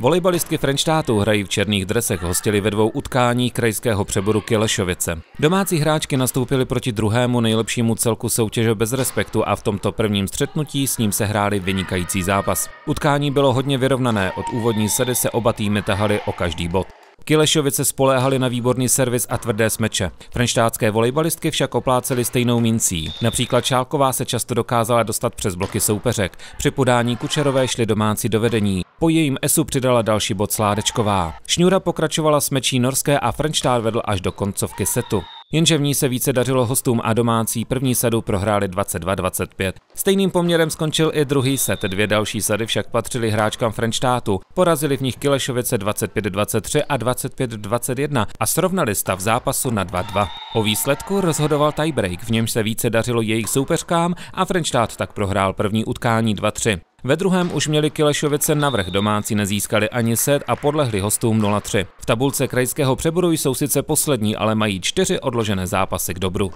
Volejbalistky Frenštátu hrají v černých dresech hostili ve dvou utkání krajského přeboru Kilešovice. Domácí hráčky nastoupily proti druhému nejlepšímu celku soutěže bez respektu a v tomto prvním střetnutí s ním se hráli vynikající zápas. Utkání bylo hodně vyrovnané, od úvodní sedy se oba týmy tahali o každý bod. Kilešovice spoléhali na výborný servis a tvrdé smeče. Frenštátské volejbalistky však oplácely stejnou mincí. Například Šálková se často dokázala dostat přes bloky soupeřek. Při podání Kučerové šly domácí do vedení. Po jejím esu přidala další bod Sládečková. Šňůra pokračovala s mečí norské a Frenštát vedl až do koncovky setu. Jenže v ní se více dařilo hostům a domácí první sadu prohráli 22-25. Stejným poměrem skončil i druhý set, dvě další sady však patřily hráčkám Frenštátu. Porazili v nich Kilešovice 25-23 a 25-21 a srovnali stav zápasu na 2-2. O výsledku rozhodoval tiebreak, v němž se více dařilo jejich soupeřkám a Frenštát tak prohrál první utkání 2-3. Ve druhém už měli Kilešovice navrh, domácí nezískali ani set a podlehli hostům 0-3. V tabulce krajského přeboru jsou sice poslední, ale mají čtyři odložené zápasy k dobru.